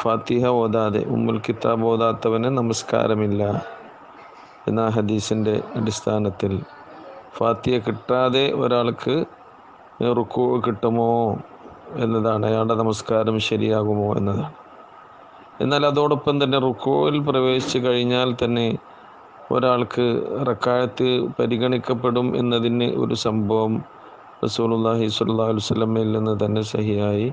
ഫാത്തിഹ ഓതാതെ ഉമ്മുൽ കിതാബ് ഓതാത്തവന് നമസ്കാരമില്ല എന്ന ഹദീസിന്റെ അടിസ്ഥാനത്തിൽ ഫാത്തിഹ കിട്ടാതെ ഒരാൾക്ക് റുക്കു കിട്ടുമോ എന്നതാണ് അയാളുടെ നമസ്കാരം ശരിയാകുമോ എന്നതാണ്. എന്നാൽ അതോടൊപ്പം തന്നെ റുക്കോയിൽ പ്രവേശിച്ചു കഴിഞ്ഞാൽ തന്നെ ഒരാൾക്ക് റക്കായത്ത് പരിഗണിക്കപ്പെടും എന്നതിന് ഒരു സംഭവം റസൂലുള്ളാഹി സ്വല്ലല്ലാഹു അലൈഹി വസല്ലമയിൽ നിന്ന് തന്നെ സഹിയായി.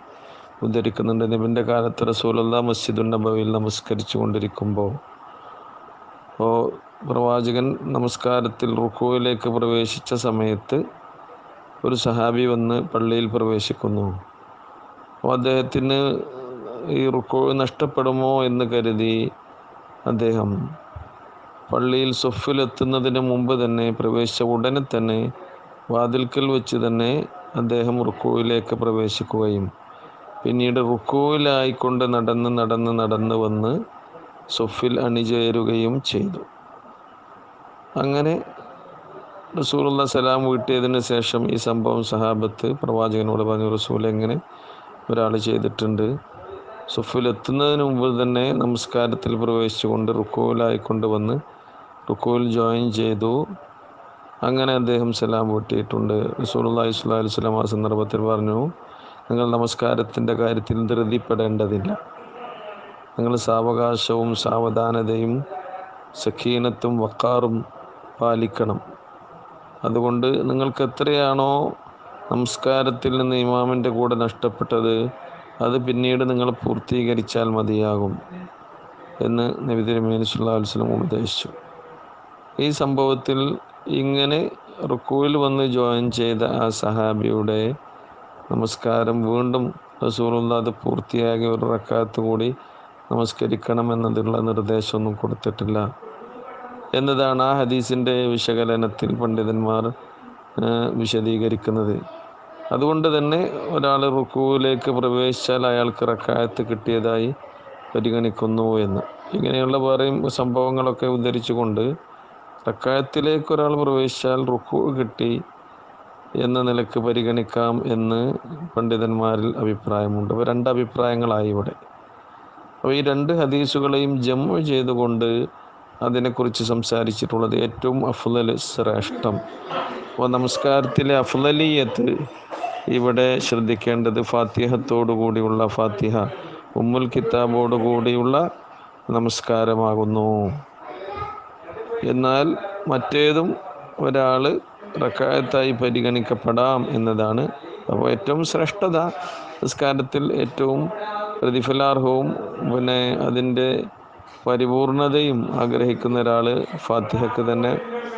ഉദ്ധരിക്കുന്നുണ്ട്. നബിന്റെ കാലത്ത് റസൂലുള്ള മസ്ജിദുൻ നബവിയിൽ നമസ്കരിച്ചു കൊണ്ടിരിക്കുമ്പോൾ ഓ പ്രവാചകൻ നമസ്കാരത്തിൽ റുക്കുവിലേക്ക് പ്രവേശിച്ച സമയത്ത് ഒരു സഹാബി വന്ന് പള്ളിയിൽ പ്രവേശിക്കുന്നു. അപ്പോൾ അദ്ദേഹത്തിന് ഈ റുക്കോ നഷ്ടപ്പെടുമോ എന്ന് കരുതി അദ്ദേഹം പള്ളിയിൽ സൊഫിലെത്തുന്നതിന് മുമ്പ് തന്നെ പ്രവേശിച്ച ഉടനെ തന്നെ വാതിൽക്കൽ വെച്ച് തന്നെ അദ്ദേഹം റുക്കോയിലേക്ക് പ്രവേശിക്കുകയും പിന്നീട് റുക്കുവിലായിക്കൊണ്ട് നടന്ന് നടന്ന് നടന്ന് വന്ന് സൊഫിൽ അണിചേരുകയും ചെയ്തു. അങ്ങനെ റസൂലുള്ള സലാം വീട്ടിയതിന് ശേഷം ഈ സംഭവം സഹാബത്ത് പ്രവാചകനോട് പറഞ്ഞു റസൂൽ എങ്ങനെ ഒരാൾ ചെയ്തിട്ടുണ്ട്? സുഫിലെത്തുന്നതിന് മുമ്പ് തന്നെ നമസ്കാരത്തിൽ പ്രവേശിച്ചുകൊണ്ട് റുക്കോയിലായിക്കൊണ്ട് വന്ന് റുക്കോയിൽ ജോയിൻ ചെയ്തു. അങ്ങനെ അദ്ദേഹം സലാം വീട്ടിയിട്ടുണ്ട്. റസൂലുള്ളാഹി സ്വലാ അലൈഹി വസല്ലം ആ സന്ദർഭത്തിൽ പറഞ്ഞു നിങ്ങൾ നമസ്കാരത്തിന്റെ കാര്യത്തിൽ ധൃതിപ്പെടേണ്ടതില്ല. നിങ്ങൾ സാവകാശവും സാവധാനതയും സഖീനത്തും വക്കാറും പാലിക്കണം. അതുകൊണ്ട് നിങ്ങൾക്ക് എത്രയാണോ നമസ്കാരത്തിൽ നിന്ന് ഇമാമിന്റെ കൂടെ നഷ്ടപ്പെട്ടത് അത് പിന്നീട് നിങ്ങൾ പൂർത്തീകരിച്ചാൽ മതിയാകും എന്ന് നബി തിരുമേനി വസല്ലം ഉപദേശിച്ചു. ഈ സംഭവത്തിൽ ഇങ്ങനെ റുക്കുവിൽ വന്ന് ജോയിൻ ചെയ്ത ആ സഹാബിയുടെ നമസ്കാരം. വീണ്ടും റസൂലുള്ള അത് പൂർത്തിയാക്കി ഒരു റക്കാത്ത് കൂടി നമസ്കരിക്കണം എന്നതിലുള്ള നിർദ്ദേശമൊന്നും കൊടുത്തിട്ടില്ല. എന്നതാണ് ആ ഹദീസിന്റെ വിശകലനത്തിൽ പണ്ഡിതന്മാർ വിശദീകരിക്കുന്നത്. അതുകൊണ്ട് തന്നെ ഒരാൾ റുക്കുവിലേക്ക് പ്രവേശിച്ചാൽ അയാൾക്ക് റക്കായത്ത് കിട്ടിയതായി പരിഗണിക്കുന്നു എന്ന്. ഇങ്ങനെയുള്ള വേറെയും സംഭവങ്ങളൊക്കെ ഉദ്ധരിച്ചുകൊണ്ട് റക്കായത്തിലേക്ക് ഒരാൾ പ്രവേശിച്ചാൽ റുക്കു കിട്ടി. എന്ന നിലയ്ക്ക് പരിഗണിക്കാം എന്ന് പണ്ഡിതന്മാരിൽ അഭിപ്രായമുണ്ട്. അപ്പോൾ രണ്ട് അഭിപ്രായങ്ങളായി ഇവിടെ. അപ്പോൾ ഈ രണ്ട് ഹദീസുകളെയും ജമ്മു ചെയ്തുകൊണ്ട് അതിനെക്കുറിച്ച് സംസാരിച്ചിട്ടുള്ളത് ഏറ്റവും അഫ്ലൽ ശ്രേഷ്ഠം. അപ്പോൾ നമസ്കാരത്തിലെ അഫ്ലലിയത്ത് ഇവിടെ ശ്രദ്ധിക്കേണ്ടത് ഫാത്തിഹത്തോടു കൂടിയുള്ള ഫാത്തിഹ. ഉമ്മുൽ കിതാബോടു കൂടിയുള്ള നമസ്കാരമാകുന്നു. എന്നാൽ മറ്റേതും ഒരാൾ റക്കായത്തായി പരിഗണിക്കപ്പെടാം എന്നതാണ്. അപ്പോൾ ഏറ്റവും ശ്രേഷ്ഠത നിസ്കാരത്തിൽ ഏറ്റവും പ്രതിഫലാർഹവും പിന്നെ അതിന്റെ പരിപൂർണതയും ആഗ്രഹിക്കുന്ന ഒരാൾ ഫാത്തിഹക്ക് തന്നെ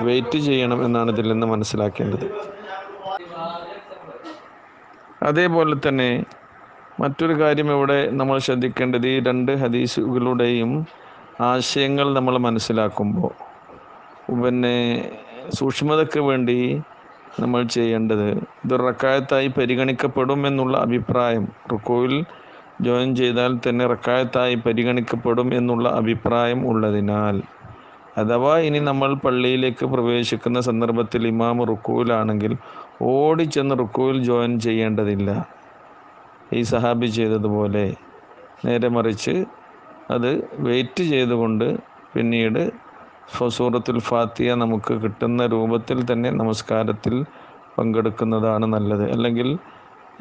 വെയിറ്റ് ചെയ്യണം എന്നാണ് ഇതിൽ നിന്ന് മനസ്സിലാക്കേണ്ടത്. അതേപോലെ തന്നെ മറ്റൊരു കാര്യം ഇവിടെ നമ്മൾ ശ്രദ്ധിക്കേണ്ടത് ഈ രണ്ട് ഹദീസുകളുടെയും ആശയങ്ങൾ നമ്മൾ മനസ്സിലാക്കുമ്പോൾ പിന്നെ സൂക്ഷ്മതയ്ക്ക് വേണ്ടി നമ്മൾ ചെയ്യേണ്ടത് ഇത് റക്കായത്തായി പരിഗണിക്കപ്പെടും എന്നുള്ള അഭിപ്രായം. റുക്കോയിൽ ജോയിൻ ചെയ്താൽ തന്നെ റക്കായത്തായി പരിഗണിക്കപ്പെടും എന്നുള്ള അഭിപ്രായം ഉള്ളതിനാൽ. അഥവാ ഇനി നമ്മൾ പള്ളിയിലേക്ക് പ്രവേശിക്കുന്ന സന്ദർഭത്തിൽ ഇമാം റുക്കുവിലാണെങ്കിൽ ഓടിച്ചെന്ന് റുക്കുവിൽ ജോയിൻ ചെയ്യേണ്ടതില്ല. ഈ സഹാബി ചെയ്തതുപോലെ നേരെ മറിച്ച് അത് വെയിറ്റ് ചെയ്തുകൊണ്ട് പിന്നീട് സൂറത്തുൽ ഫാത്തിയ നമുക്ക് കിട്ടുന്ന രൂപത്തിൽ തന്നെ നമസ്കാരത്തിൽ പങ്കെടുക്കുന്നതാണ് നല്ലത്. അല്ലെങ്കിൽ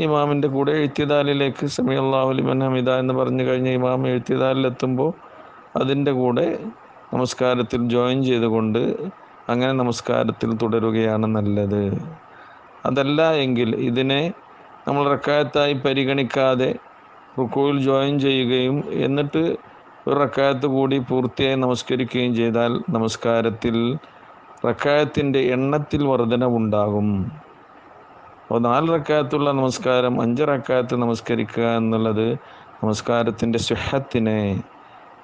ഇമാമിന്റെ കൂടെ എഴുത്തിദാലിലേക്ക് സമി ഹമിദ എന്ന് പറഞ്ഞു കഴിഞ്ഞ ഇമാം എഴുത്തിദാലിലെത്തുമ്പോൾ അതിന്റെ കൂടെ നമസ്കാരത്തിൽ ജോയിൻ ചെയ്തുകൊണ്ട് അങ്ങനെ നമസ്കാരത്തിൽ തുടരുകയാണ് നല്ലത്. അതല്ല എങ്കിൽ ഇതിനെ നമ്മൾ റക്കായത്തായി പരിഗണിക്കാതെ റുക്കോയിൽ ജോയിൻ ചെയ്യുകയും എന്നിട്ട് റക്കായത്ത് കൂടി പൂർത്തിയായി നമസ്കരിക്കുകയും ചെയ്താൽ നമസ്കാരത്തിൽ റക്കായത്തിന്റെ എണ്ണത്തിൽ വർധനവുണ്ടാകും. അപ്പോൾ നാല് റക്കായത്തുള്ള നമസ്കാരം അഞ്ച് റക്കായത്ത് നമസ്കരിക്കുക എന്നുള്ളത് നമസ്കാരത്തിന്റെ സുഹത്തിനെ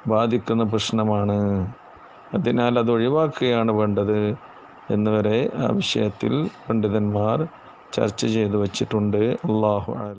ബാധിക്കുന്ന പ്രശ്നമാണ്. അതിനാൽ അത് ഒഴിവാക്കുകയാണ് വേണ്ടത് എന്നുവരെ ആ വിഷയത്തിൽ പണ്ഡിതന്മാർ ചർച്ച ചെയ്തു വച്ചിട്ടുണ്ട്. അള്ളാഹു